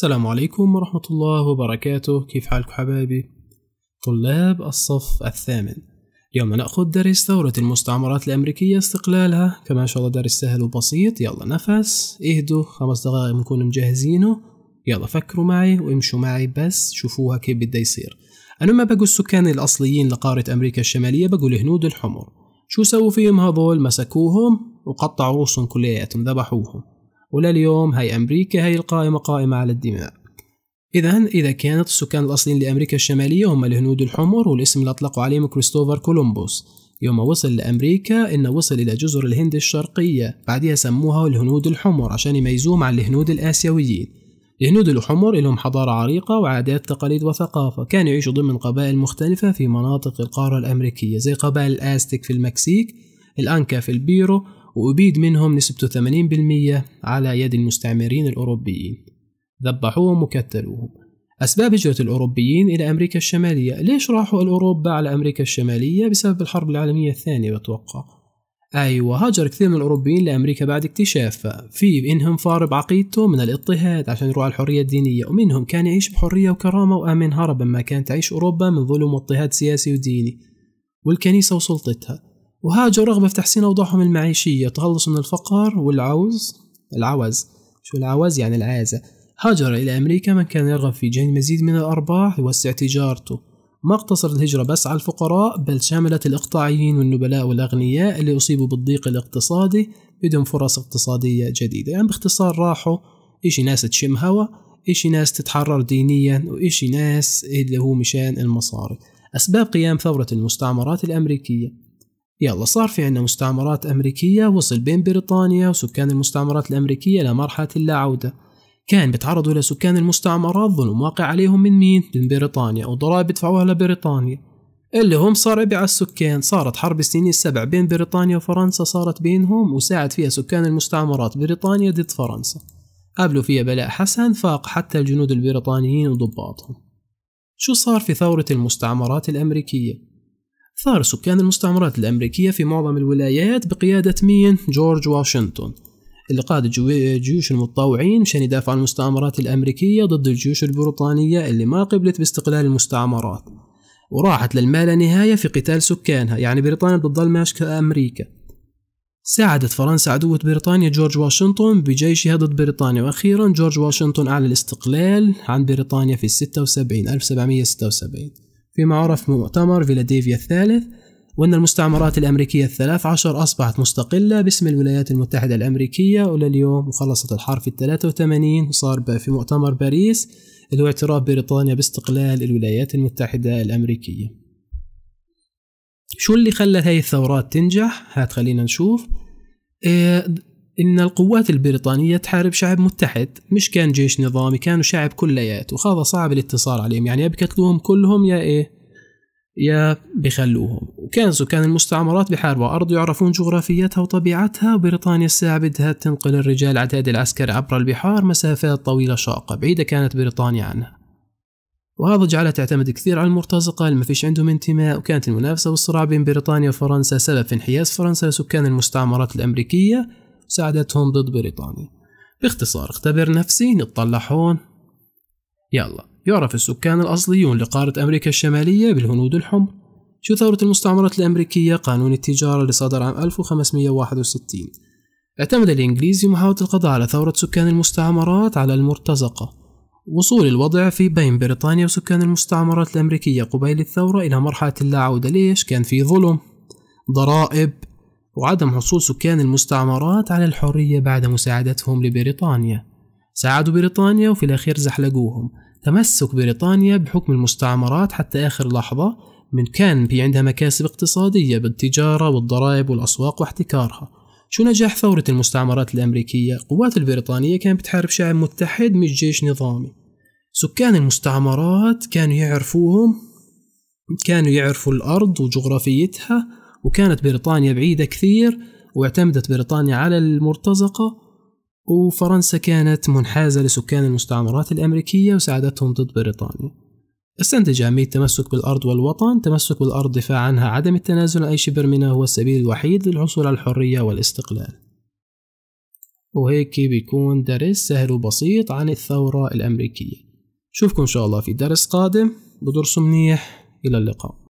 السلام عليكم ورحمة الله وبركاته. كيف حالكم حبايبي؟ طلاب الصف الثامن. اليوم نأخذ درس ثورة المستعمرات الأمريكية استقلالها. كما شاء الله درس سهل وبسيط. يلا نفس اهدوا. خمس دقائق بنكون مجهزينه. يلا فكروا معي وامشوا معي بس. شوفوها كيف بدها يصير. أنا ما بقول السكان الأصليين لقارة أمريكا الشمالية بقول الهنود الحمر. شو سووا فيهم هذول؟ مسكوهم وقطعوا رؤوسهم كلياتهم ذبحوهم. ولليوم هاي أمريكا هاي القائمة قائمة على الدماء. إذا إذا كانت السكان الأصليين لأمريكا الشمالية هم الهنود الحمر والاسم اللي أطلقوا عليهم كريستوفر كولومبوس. يوم وصل لأمريكا إنه وصل إلى جزر الهند الشرقية بعدها سموها الهنود الحمر عشان يميزوهم عن الهنود الآسيويين. الهنود الحمر لهم حضارة عريقة وعادات تقاليد وثقافة كانوا يعيشوا ضمن قبائل مختلفة في مناطق القارة الأمريكية زي قبائل الأزتك في المكسيك الأنكا في البيرو وأبيد منهم نسبته 80% على يد المستعمرين الأوروبيين. ذبحوهم وكتلوهم. أسباب هجرة الأوروبيين إلى أمريكا الشمالية. ليش راحوا الأوروبا على أمريكا الشمالية؟ بسبب الحرب العالمية الثانية بتوقع. أيوة هاجر كثير من الأوروبيين لأمريكا بعد اكتشافها. في إنهم فار بعقيدته من الاضطهاد عشان يروح على الحرية الدينية. ومنهم كان يعيش بحرية وكرامة وآمن هربا ما كانت تعيش أوروبا من ظلم واضطهاد سياسي وديني. والكنيسة وسلطتها. وهاجروا رغبة في تحسين أوضاعهم المعيشية. تخلصوا من الفقر والعوز العوز شو العوز؟ يعني العازة. هاجر إلى أمريكا من كان يرغب في جني مزيد من الأرباح يوسع تجارته. ما اقتصرت الهجرة بس على الفقراء بل شملت الإقطاعيين والنبلاء والأغنياء اللي أصيبوا بالضيق الاقتصادي بدون فرص اقتصادية جديدة. يعني باختصار راحوا إشي ناس تشم هوا إشي ناس تتحرر دينيا وإشي ناس اللي هو مشان المصاري. أسباب قيام ثورة المستعمرات الأمريكية. يلا صار في عنا مستعمرات أمريكية وصل بين بريطانيا وسكان المستعمرات الأمريكية لمرحلة اللا عودة كان بيتعرضوا لسكان المستعمرات ظلم واقع عليهم من مين؟ من بريطانيا وضرائب بيدفعوها لبريطانيا اللي هم صار على السكان صارت حرب السنين السبع بين بريطانيا وفرنسا صارت بينهم وساعد فيها سكان المستعمرات بريطانيا ضد فرنسا قابلوا فيها بلاء حسن فاق حتى الجنود البريطانيين وضباطهم شو صار في ثورة المستعمرات الأمريكية؟ ثار سكان المستعمرات الأمريكية في معظم الولايات بقيادة مين؟ جورج واشنطن. اللي قاد جيوش المتطوعين مشان يدافعوا عن المستعمرات الأمريكية ضد الجيوش البريطانية اللي ما قبلت باستقلال المستعمرات. وراحت للما نهاية في قتال سكانها يعني بريطانيا بتضل ماسكة أمريكا. ساعدت فرنسا عدوة بريطانيا جورج واشنطن بجيشها ضد بريطانيا. وأخيرا جورج واشنطن أعلن الاستقلال عن بريطانيا في 76 1776 فيما عرف مؤتمر فيلاديفيا الثالث وأن المستعمرات الأمريكية الثلاث عشر أصبحت مستقلة باسم الولايات المتحدة الأمريكية ولليوم وخلصت الحرب في الثلاثة وثمانين وصار في مؤتمر باريس اللي هو اعتراف بريطانيا باستقلال الولايات المتحدة الأمريكية شو اللي خلى هاي الثورات تنجح؟ هات خلينا نشوف إيه إن القوات البريطانية تحارب شعب متحد مش كان جيش نظامي كانوا شعب كليات وهذا صعب الاتصال عليهم. يعني يا كلهم يا إيه؟ يا بخلوهم وكان سكان المستعمرات بحاربوا أرض يعرفون جغرافيتها وطبيعتها وبريطانيا الساعة بدها تنقل الرجال عتاد العسكر عبر البحار مسافات طويلة شاقة بعيدة كانت بريطانيا عنها. وهذا جعلها تعتمد كثير على المرتزقة اللي ما فيش عندهم انتماء وكانت المنافسة والصراع بين بريطانيا وفرنسا سبب في انحياز فرنسا لسكان المستعمرات الأمريكية. ساعدتهم ضد بريطانيا. باختصار اختبر نفسي نطلع هون. يلا يعرف السكان الأصليون لقارة أمريكا الشمالية بالهنود الحمر. شو ثورة المستعمرات الأمريكية؟ قانون التجارة اللي صدر عام 1561 اعتمد الإنجليز في محاولة القضاء على ثورة سكان المستعمرات على المرتزقة. وصول الوضع في بين بريطانيا وسكان المستعمرات الأمريكية قبيل الثورة إلى مرحلة اللا عودة ليش؟ كان في ظلم ضرائب وعدم حصول سكان المستعمرات على الحرية بعد مساعدتهم لبريطانيا. ساعدوا بريطانيا وفي الأخير زحلقوهم. تمسك بريطانيا بحكم المستعمرات حتى آخر لحظة من كان في عندها مكاسب اقتصادية بالتجارة والضرائب والأسواق واحتكارها. شو نجاح ثورة المستعمرات الأمريكية؟ قوات البريطانية كانت بتحارب شعب متحد مش جيش نظامي. سكان المستعمرات كانوا يعرفوهم كانوا يعرفوا الأرض وجغرافيتها وكانت بريطانيا بعيدة كثير واعتمدت بريطانيا على المرتزقة وفرنسا كانت منحازة لسكان المستعمرات الأمريكية وساعدتهم ضد بريطانيا. استنتج أهمية التمسك بالأرض والوطن تمسك بالأرض دفاع عنها عدم التنازل عن أي شبر منها هو السبيل الوحيد للحصول على الحرية والاستقلال. وهيك بيكون درس سهل وبسيط عن الثورة الأمريكية. شوفكم إن شاء الله في درس قادم. بدرس منيح. إلى اللقاء.